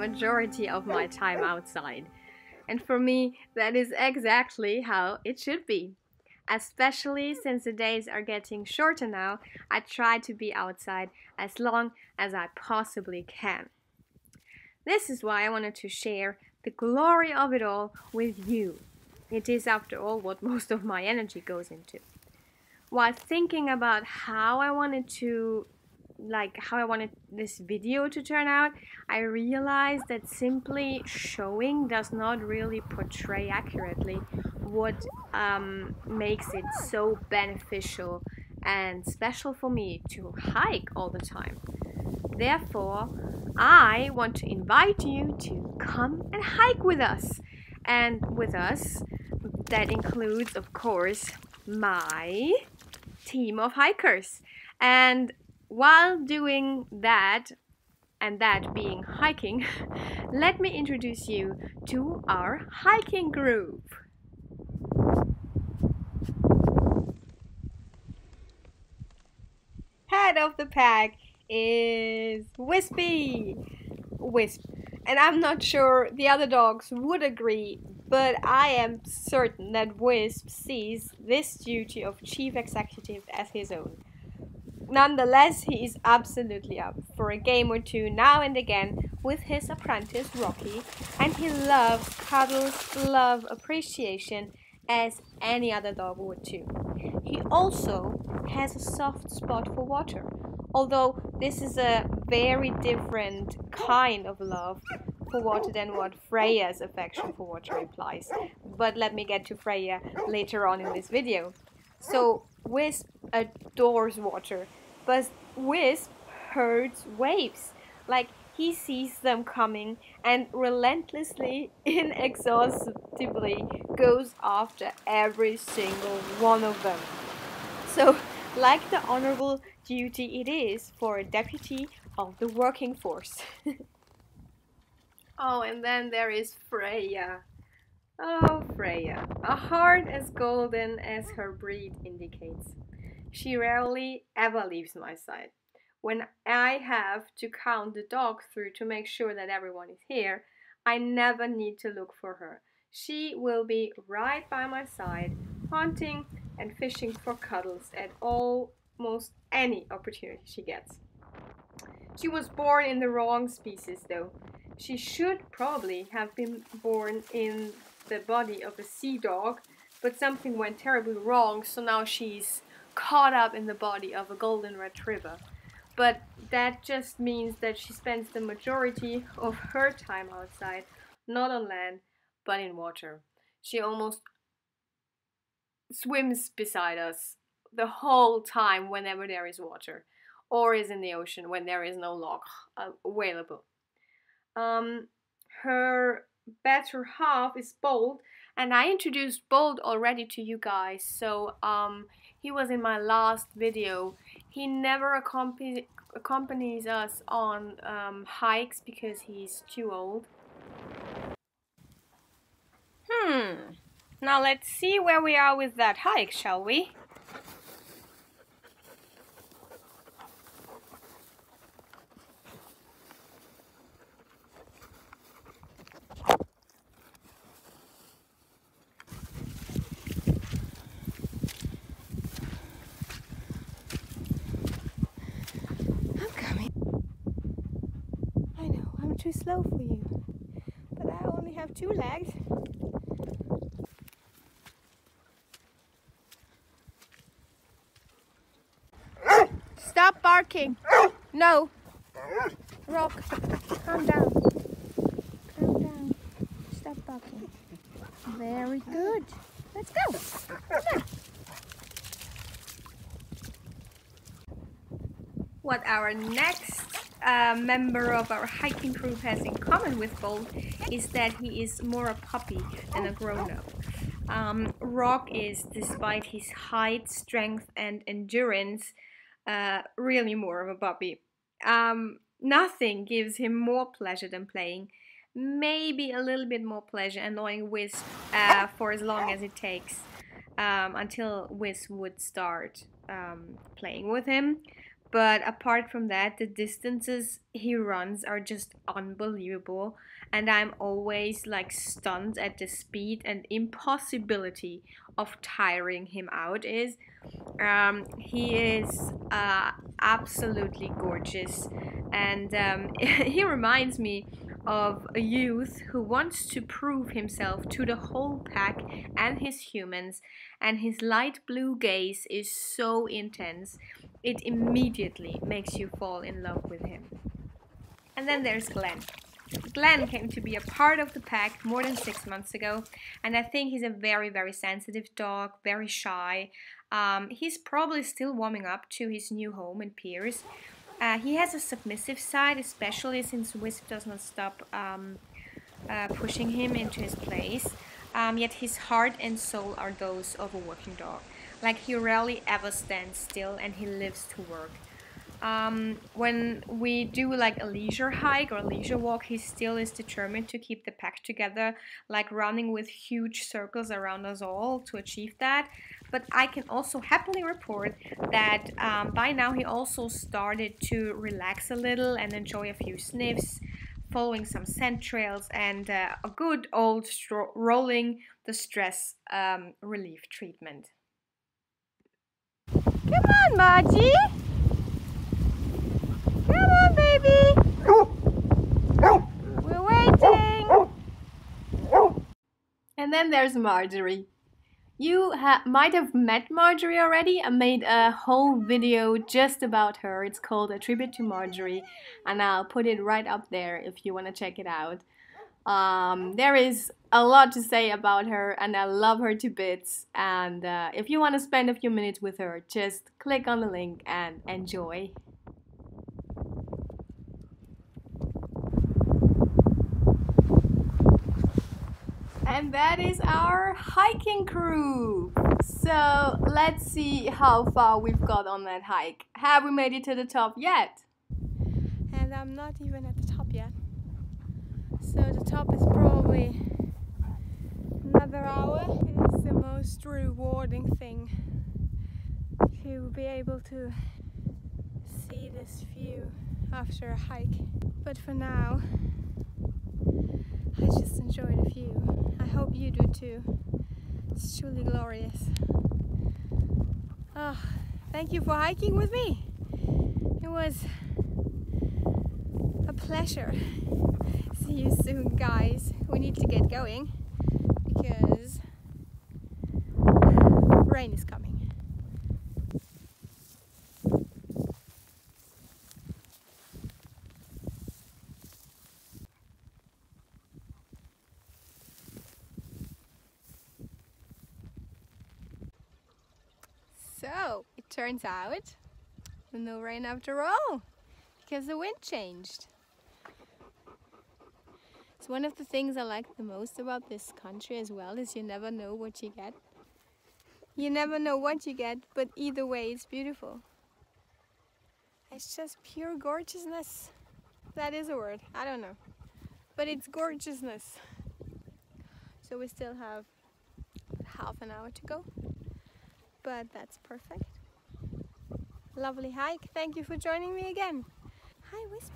majority of my time outside. And for me, that is exactly how it should be. Especially since the days are getting shorter now, I try to be outside as long as I possibly can. This is why I wanted to share the glory of it all with you. It is, after all, what most of my energy goes into. While thinking about how I wanted to like how I wanted this video to turn out, I realized that simply showing does not really portray accurately what um, makes it so beneficial and special for me to hike all the time. Therefore, I want to invite you to come and hike with us. And with us, that includes, of course, my team of hikers. And while doing that, and that being hiking, let me introduce you to our hiking group. Head of the pack is Wispy. Wisp. And I'm not sure the other dogs would agree, but I am certain that Wisp sees this duty of chief executive as his own. Nonetheless, he is absolutely up for a game or two now and again with his apprentice Rocky, and he loves cuddles, love, appreciation as any other dog would too. He also has a soft spot for water, although this is a very different kind of love for water than what Freya's affection for water implies. But let me get to Freya later on in this video. So Wisp adores water but Wisp herds waves. Like he sees them coming and relentlessly, inexhaustibly goes after every single one of them. So, like the honorable duty it is for a deputy of the working force. oh, and then there is Freya. Oh, Freya, a heart as golden as her breed indicates. She rarely ever leaves my side. When I have to count the dogs through to make sure that everyone is here, I never need to look for her. She will be right by my side, hunting and fishing for cuddles at almost any opportunity she gets. She was born in the wrong species, though. She should probably have been born in the body of a sea dog, but something went terribly wrong, so now she's caught up in the body of a golden retriever. But that just means that she spends the majority of her time outside, not on land, but in water. She almost swims beside us the whole time whenever there is water, or is in the ocean when there is no loch uh, available. Um, her better half is Bold, and I introduced Bold already to you guys, so um, he was in my last video. He never accompany, accompanies us on um, hikes because he's too old. Hmm, now let's see where we are with that hike, shall we? Too slow for you. But I only have two legs. Stop barking. No. Rock, calm down. Calm down. Stop barking. Very good. Let's go. What our next a member of our hiking group has in common with Bold is that he is more a puppy than a grown-up. Um, Rock is, despite his height, strength, and endurance, uh, really more of a puppy. Um, nothing gives him more pleasure than playing. Maybe a little bit more pleasure annoying Wisp uh, for as long as it takes um, until Wisp would start um, playing with him But apart from that, the distances he runs are just unbelievable. And I'm always like stunned at the speed and impossibility of tiring him out is. Um, he is uh, absolutely gorgeous. And um, he reminds me of a youth who wants to prove himself to the whole pack and his humans, and his light blue gaze is so intense, it immediately makes you fall in love with him. And then there's Glenn. Glenn came to be a part of the pack more than six months ago, and I think he's a very, very sensitive dog, very shy. Um, he's probably still warming up to his new home in Pierce, uh, he has a submissive side, especially since Wisp does not stop um, uh, pushing him into his place. Um, yet his heart and soul are those of a working dog. Like he rarely ever stands still and he lives to work. Um, when we do like a leisure hike or a leisure walk, he still is determined to keep the pack together, like running with huge circles around us all to achieve that. But I can also happily report that um, by now he also started to relax a little and enjoy a few sniffs, following some scent trails and uh, a good old rolling the stress um, relief treatment. Come on, Margie! Come on, baby! We're waiting! And then there's Marjorie. You ha might have met Marjorie already. I made a whole video just about her. It's called A Tribute to Marjorie, and I'll put it right up there if you want to check it out. Um, there is a lot to say about her, and I love her to bits. And uh, if you want to spend a few minutes with her, just click on the link and enjoy. And that is our hiking crew. So let's see how far we've got on that hike. Have we made it to the top yet? And I'm not even at the top yet. So the top is probably another hour. It is the most rewarding thing to be able to see this view after a hike. But for now, I just enjoy the view. I hope you do too. It's truly glorious. Oh, thank you for hiking with me. It was a pleasure. See you soon, guys. We need to get going because rain is coming. So it turns out no rain after all because the wind changed. One of the things I like the most about this country as well is you never know what you get. You never know what you get, but either way it's beautiful. It's just pure gorgeousness. That is a word, I don't know. But it's gorgeousness. So we still have half an hour to go but that's perfect. Lovely hike. Thank you for joining me again. Hi, Wisp.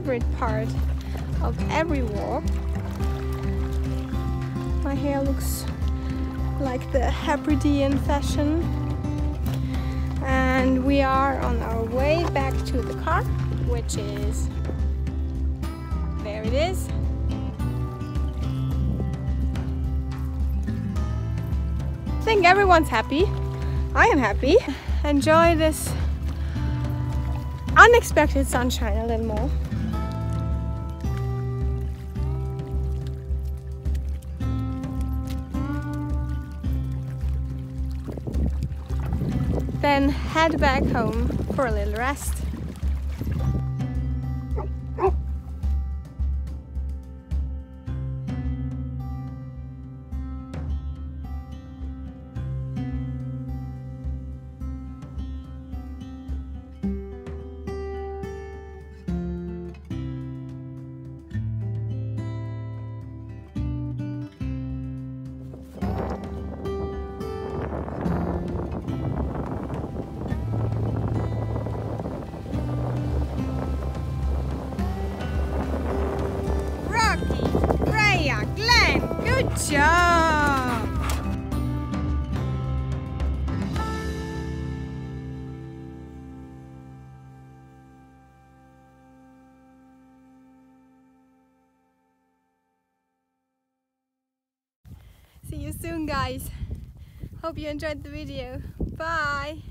Favorite part of every walk. My hair looks like the Hebridean fashion. And we are on our way back to the car, which is, there it is. I think everyone's happy. I am happy. Enjoy this unexpected sunshine a little more. Then head back home for a little rest. See you soon guys. Hope you enjoyed the video. Bye!